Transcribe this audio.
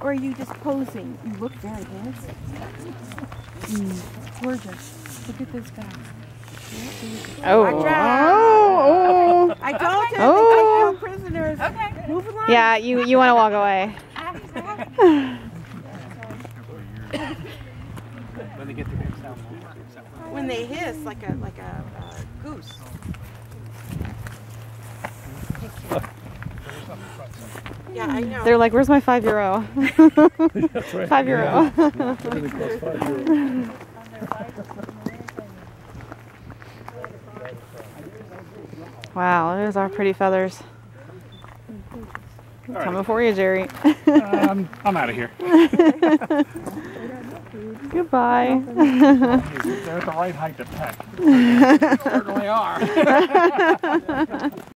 Or are you just posing? You look very handsome. Mm, gorgeous. Look at this guy. Oh. Watch out. Oh. I told you. Oh. I feel prisoners. Okay. Move along. Yeah, you you want to walk away. When they get to. When they hiss like a like a uh, goose. Yeah, I know. They're like, "Where's my five euro? five euro." wow, there's our pretty feathers. Coming for you, Jerry. Um, I'm out of here. Goodbye. They're at the right height to peck. Certainly are.